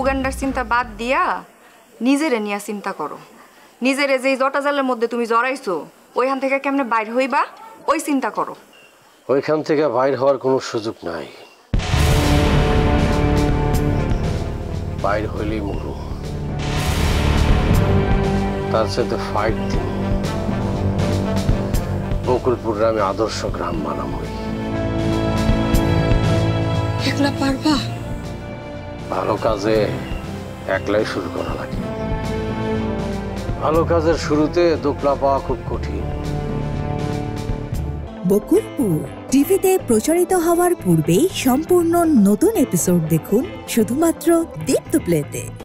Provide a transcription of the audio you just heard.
উগান্ডার চিন্তা বাদ দিয়া নিজেরে নিয়ে চিন্তা করো। নিজেরে যেই জটা জালের মধ্যে তুমি জড়াইছো ওইখান থেকে কেমনে বাইর হইবা? ওই চিন্তা করো। ওইখান থেকে বাইর হওয়ার কোনো সুযোগ নাই। বাইর হইলেই মরু। তার সাথে ফাইট দিন। বকুলপুরে আমি আদর্শ গ্রাম বানাবই একলা পারবা? ভালো কাজে একলাই শুরু করা লাগে। ভালো কাজের শুরুতে দোকলা পাওয়া খুব কঠিন। বকুলপুর টিভিতে প্রচারিত হওয়ার পূর্বেই সম্পূর্ণ নতুন এপিসোড দেখুন শুধুমাত্র দীপ্ত প্লেতে।